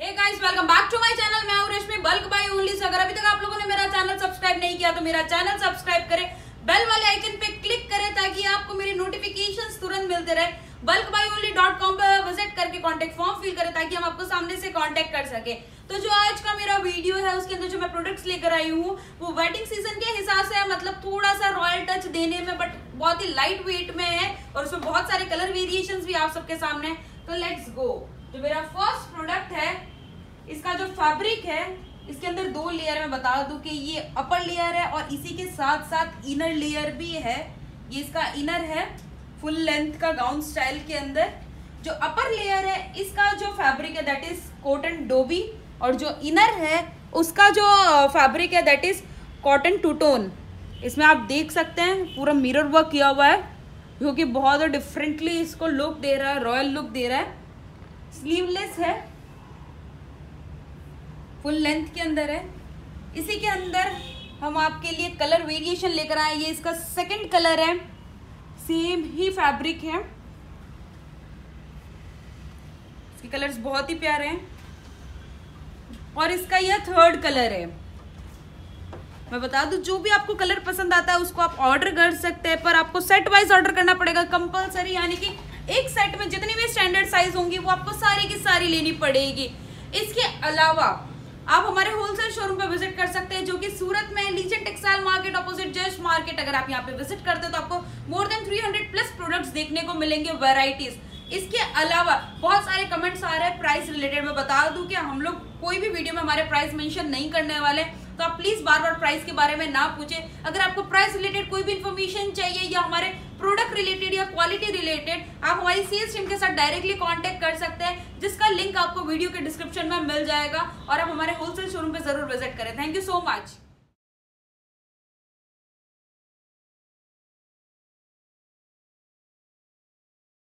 Welcome back to my channel मैं हूँ रश्मि bulk buy only अगर अभी तक आप लोगों ने मेरा चैनल सब्सक्राइब नहीं किया तो मेरा चैनल सब्सक्राइब करें। बेल वाले आइकन पे क्लिक करें ताकि आपको मेरी नोटिफिकेशंस तुरंत मिलते रहे। Bulk buy only dot com पर विज़िट करके कॉन्टेक्ट फॉर्म फिल करें ताकि हम आपको सामने से कॉन्टेक्ट कर सके। तो जो आज का मेरा वीडियो है, उसके अंदर जो मैं प्रोडक्ट्स लेकर आई हूँ, वो वेडिंग सीज़न के हिसाब से है। मतलब थोड़ा सा रॉयल टच देने में बट बहुत ही लाइट वेट में है और उसमें बहुत सारे कलर वेरिएशंस भी आप सबके सामने तो लेट्स गो जो मेरा फ़र्स्ट जो फैब्रिक है, इसके अंदर दो लेयर में बता दूँ कि ये अपर लेयर है और इसी के साथ साथ इनर लेयर भी है। ये इसका इनर है फुल लेंथ का गाउन स्टाइल के अंदर। जो अपर लेयर है, इसका जो फैब्रिक है दैट इज़ कॉटन डोबी और जो इनर है, उसका जो फैब्रिक है दैट इज़ कॉटन टूटोन इसमें आप देख सकते हैं, पूरा मिरर वर्क किया हुआ है क्योंकि बहुत डिफरेंटली इसको लुक दे रहा है रॉयल लुक दे रहा है। स्लीवलेस है फुल लेंथ के अंदर है। इसी के अंदर हम आपके लिए कलर वेरिएशन लेकर आए ये इसका सेकंड कलर है। सेम ही फैब्रिक है। इसके कलर्स बहुत ही प्यारे हैं। और इसका यह थर्ड कलर है। मैं बता दूँ, जो भी आपको कलर पसंद आता है, उसको आप ऑर्डर कर सकते हैं, पर आपको सेट वाइज ऑर्डर करना पड़ेगा। कंपलसरी यानी कि एक सेट में जितनी भी स्टैंडर्ड साइज़ होंगी, वो आपको सारी की सारी लेनी पड़ेगी। इसके अलावा आप हमारे होलसेल शोरूम पे विज़िट कर सकते हैं, जो कि सूरत में legend textile market opposite just market अगर आप यहाँ पे विज़िट करते हैं तो आपको मोर देन 300 प्लस प्रोडक्ट्स देखने को मिलेंगे वेराइटीज इसके अलावा बहुत सारे कमेंट्स आ रहे हैं प्राइस रिलेटेड मैं बता दूँ कि हम लोग कोई भी वीडियो में हमारे प्राइस मेंशन नहीं करने वाले तो आप प्लीज़ बार बार प्राइस के बारे में ना पूछे। अगर आपको प्राइस रिलेटेड कोई भी इन्फॉर्मेशन चाहिए या हमारे प्रोडक्ट रिलेटेड या क्वालिटी रिलेटेड आप हमारी सेल्स टीम के साथ डायरेक्टली कांटेक्ट कर सकते हैं, जिसका लिंक आपको वीडियो के डिस्क्रिप्शन में मिल जाएगा और आप हमारे होलसेल शोरूम पे ज़रूर विज़िट करें। Thank you so much